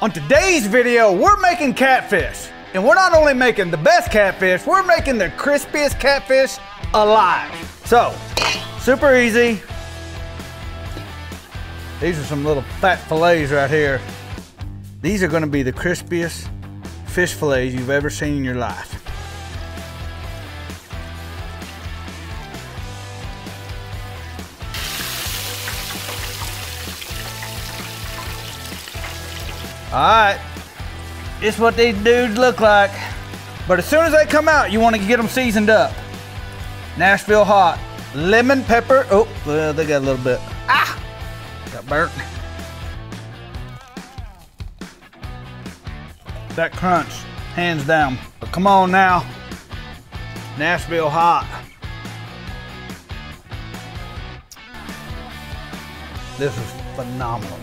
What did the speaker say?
On today's video, we're making catfish. And we're not only making the best catfish, we're making the crispiest catfish alive. So, super easy. These are some little fat fillets right here. These are gonna be the crispiest fish fillets you've ever seen in your life. All right, this is what these dudes look like. But as soon as they come out, you want to get them seasoned up. Nashville hot, lemon pepper. Oh, well, they got a little bit. Ah, got burnt. That crunch, hands down. But come on now, Nashville hot. This is phenomenal.